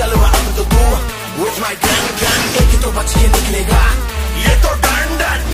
tell With my gun, gun, gun